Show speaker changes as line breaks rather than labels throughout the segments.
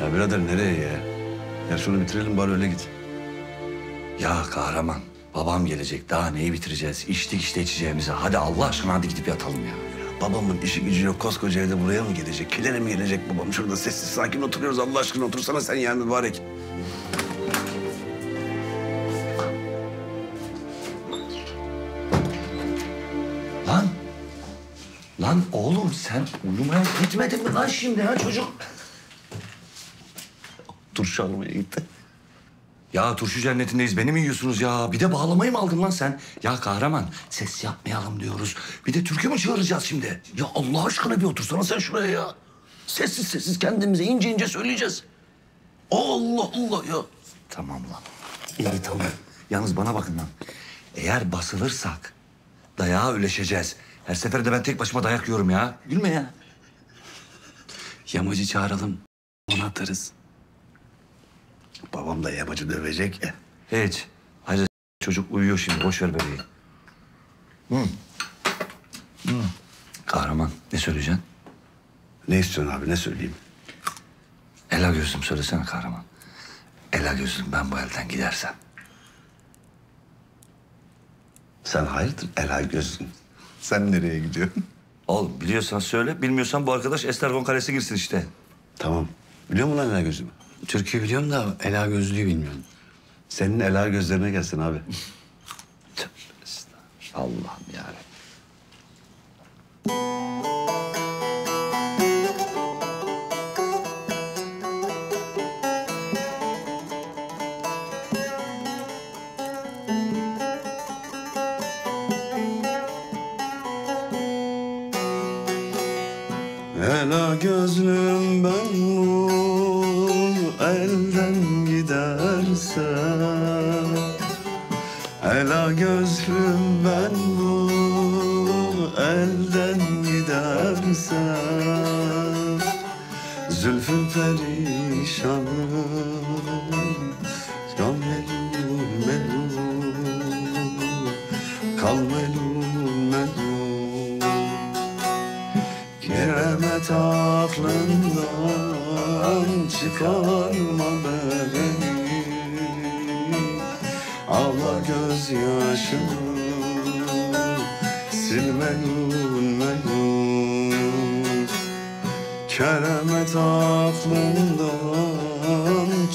Ya birader nereye ya? Ya şunu bitirelim bari öyle git.
Ya kahraman babam gelecek daha neyi bitireceğiz? İçtik işte içeceğimizi. Hadi Allah aşkına hadi gidip yatalım ya.
Babamın işi gücü yok koskoca evde buraya mı gelecek? Kilere mi gelecek babam? Şurada sessiz sakin oturuyoruz Allah aşkına otursana sen yani mübarek.
Lan lan oğlum sen uyumaya gitmedin mi lan şimdi ha çocuk?
Turşu almaya gitti.
Ya turşu cennetindeyiz. Beni mi yiyorsunuz ya? Bir de bağlamayı mı aldın lan sen? Ya kahraman ses yapmayalım diyoruz. Bir de türkü mü çağıracağız şimdi? Ya Allah aşkına bir otursana sen şuraya ya. Sessiz sessiz kendimize ince ince söyleyeceğiz. Allah Allah ya. Tamam lan. İyi tamam. Yalnız bana bakın lan. Eğer basılırsak dayağa öleşeceğiz. Her seferinde ben tek başıma dayak yiyorum ya. Gülme ya.
Yamacı çağıralım. Onu atarız.
Babam da yamacı dövecek ya.
Hiç. Hayır çocuk uyuyor şimdi. Boş ver bebeği. Hı. Hı. Kahraman ne söyleyeceksin?
Ne istiyorsun abi ne söyleyeyim?
Ela gözlüm söylesene kahraman. Ela gözlüm ben bu elden gidersem.
Sen hayırdır Ela gözün? Sen nereye gidiyorsun?
Oğlum biliyorsan söyle. Bilmiyorsan bu arkadaş Estergon Kalesi girsin işte.
Tamam. Biliyor musun lan Ela gözümü?
Türküyü biliyorum da Ela gözlüğü bilmiyorum.
Senin Ela gözlerine gelsin abi.
Allah'ım yarabbim.
Ela gözlüm ben bu elden gidersem Ela gözlüm ben bu elden gidersem Zülfüm perişanım Can melul melul Kal melul melul Kiremet aklından çıkarma beni Ağla gözyaşımı sil melul melul Keremet aklından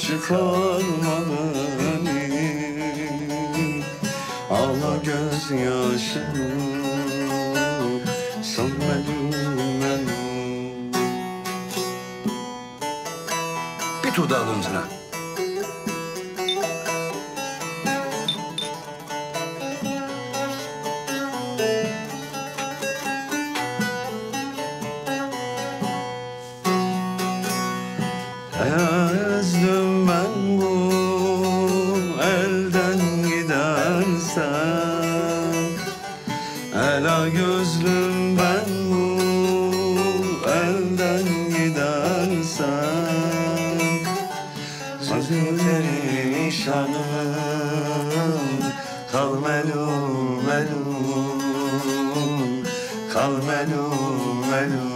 çıkarma beni Ağla gözyaşımı Son melul tur daha. Ezdim ben bu elden gidersem Ela gözlüm ben bu Sözüm perişanım Kal melul melul Kal melul melul